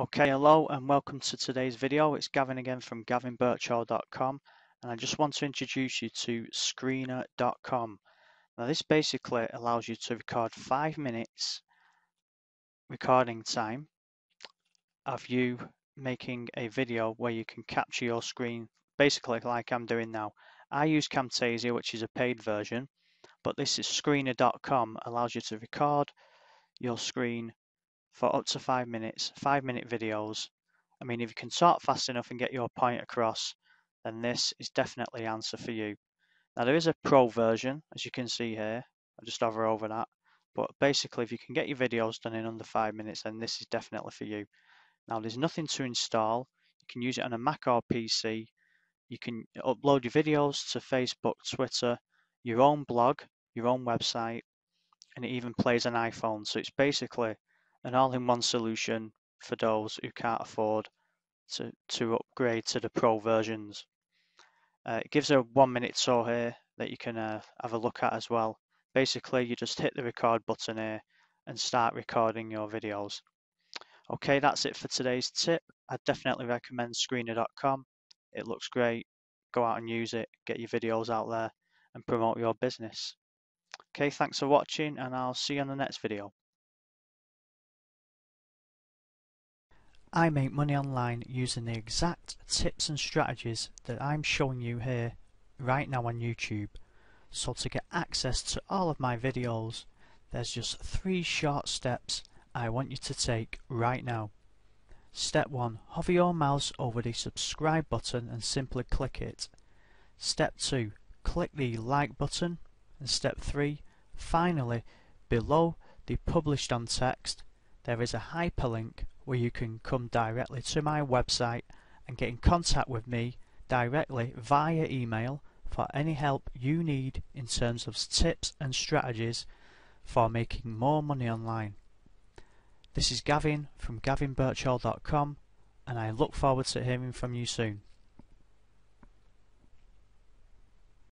Okay, hello and welcome to today's video. It's Gavin again from gavinbirchall.com and I just want to introduce you to Screenr.com. Now this basically allows you to record five minutes recording time of you making a video where you can capture your screen basically like I'm doing now. I use Camtasia which is a paid version but this is Screenr.com allows you to record your screen for up to five minutes, five minute videos. I mean, if you can talk fast enough and get your point across, then this is definitely answer for you. Now there is a pro version, as you can see here. I'll just hover over that. But basically, if you can get your videos done in under five minutes, then this is definitely for you. Now there's nothing to install. You can use it on a Mac or PC. You can upload your videos to Facebook, Twitter, your own blog, your own website, and it even plays an iPhone. So it's basically an all-in-one solution for those who can't afford to, to upgrade to the pro versions. Uh, it gives a one minute tour here that you can uh, have a look at as well. Basically, you just hit the record button here and start recording your videos. Okay, that's it for today's tip. I definitely recommend Screenr.com. It looks great. Go out and use it, get your videos out there and promote your business. Okay, thanks for watching and I'll see you on the next video. I make money online using the exact tips and strategies that I'm showing you here right now on YouTube. So to get access to all of my videos, there's just three short steps I want you to take right now. Step 1. Hover your mouse over the subscribe button and simply click it. Step 2. Click the like button. And step 3. Finally, below the published on text, there is a hyperlink where you can come directly to my website and get in contact with me directly via email for any help you need in terms of tips and strategies for making more money online. This is Gavin from gavinbirchall.com and I look forward to hearing from you soon.